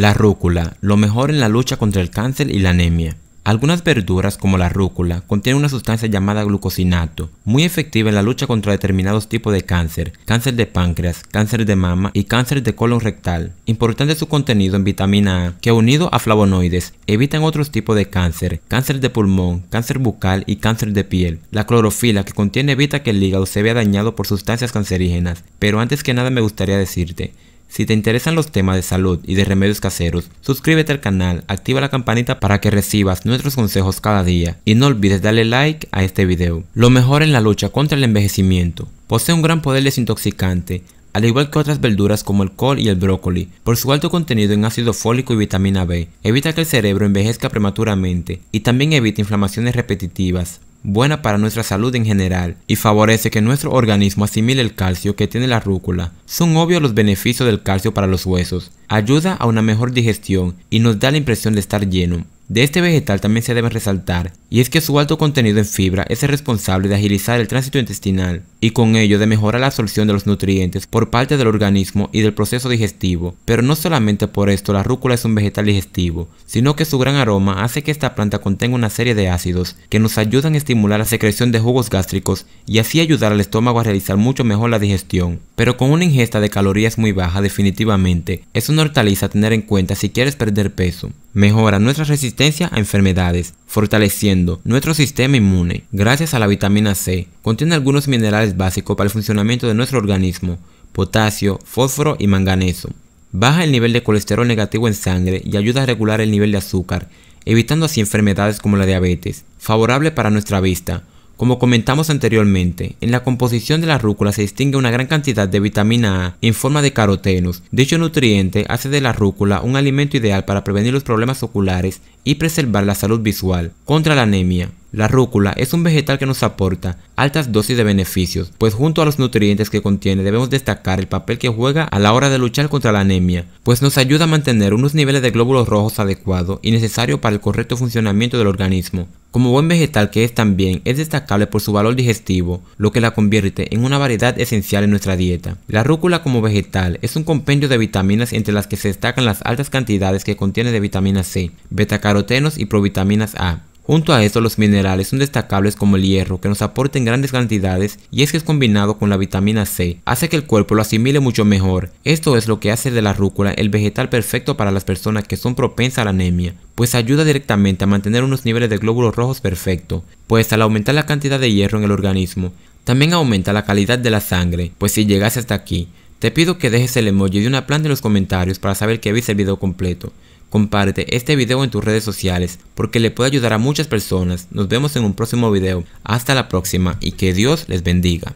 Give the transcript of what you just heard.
La rúcula, lo mejor en la lucha contra el cáncer y la anemia. Algunas verduras como la rúcula contienen una sustancia llamada glucosinato, muy efectiva en la lucha contra determinados tipos de cáncer, cáncer de páncreas, cáncer de mama y cáncer de colon rectal. Importante su contenido en vitamina A, que unido a flavonoides evitan otros tipos de cáncer, cáncer de pulmón, cáncer bucal y cáncer de piel. La clorofila que contiene evita que el hígado se vea dañado por sustancias cancerígenas. Pero antes que nada me gustaría decirte, si te interesan los temas de salud y de remedios caseros, suscríbete al canal, activa la campanita para que recibas nuestros consejos cada día y no olvides darle like a este video. Lo mejor en la lucha contra el envejecimiento. Posee un gran poder desintoxicante, al igual que otras verduras como el col y el brócoli, por su alto contenido en ácido fólico y vitamina B, evita que el cerebro envejezca prematuramente y también evita inflamaciones repetitivas buena para nuestra salud en general y favorece que nuestro organismo asimile el calcio que tiene la rúcula. Son obvios los beneficios del calcio para los huesos. Ayuda a una mejor digestión y nos da la impresión de estar lleno. De este vegetal también se debe resaltar, y es que su alto contenido en fibra es el responsable de agilizar el tránsito intestinal, y con ello de mejorar la absorción de los nutrientes por parte del organismo y del proceso digestivo. Pero no solamente por esto la rúcula es un vegetal digestivo, sino que su gran aroma hace que esta planta contenga una serie de ácidos que nos ayudan a estimular la secreción de jugos gástricos y así ayudar al estómago a realizar mucho mejor la digestión. Pero con una ingesta de calorías muy baja definitivamente, es una hortaliza a tener en cuenta si quieres perder peso. Mejora nuestra resistencia a enfermedades, fortaleciendo nuestro sistema inmune. Gracias a la vitamina C, contiene algunos minerales básicos para el funcionamiento de nuestro organismo, potasio, fósforo y manganeso. Baja el nivel de colesterol negativo en sangre y ayuda a regular el nivel de azúcar, evitando así enfermedades como la diabetes. Favorable para nuestra vista, como comentamos anteriormente, en la composición de la rúcula se distingue una gran cantidad de vitamina A en forma de carotenos. Dicho nutriente hace de la rúcula un alimento ideal para prevenir los problemas oculares y preservar la salud visual. Contra la anemia, la rúcula es un vegetal que nos aporta altas dosis de beneficios, pues junto a los nutrientes que contiene debemos destacar el papel que juega a la hora de luchar contra la anemia, pues nos ayuda a mantener unos niveles de glóbulos rojos adecuados y necesarios para el correcto funcionamiento del organismo. Como buen vegetal que es también, es destacable por su valor digestivo, lo que la convierte en una variedad esencial en nuestra dieta. La rúcula como vegetal es un compendio de vitaminas entre las que se destacan las altas cantidades que contiene de vitamina C, betacarotenos y provitaminas A. Junto a esto los minerales son destacables como el hierro que nos aporta en grandes cantidades y es que es combinado con la vitamina C, hace que el cuerpo lo asimile mucho mejor. Esto es lo que hace de la rúcula el vegetal perfecto para las personas que son propensas a la anemia, pues ayuda directamente a mantener unos niveles de glóbulos rojos perfectos, pues al aumentar la cantidad de hierro en el organismo, también aumenta la calidad de la sangre, pues si llegas hasta aquí, te pido que dejes el emoji de una planta en los comentarios para saber que viste el video completo. Comparte este video en tus redes sociales porque le puede ayudar a muchas personas. Nos vemos en un próximo video. Hasta la próxima y que Dios les bendiga.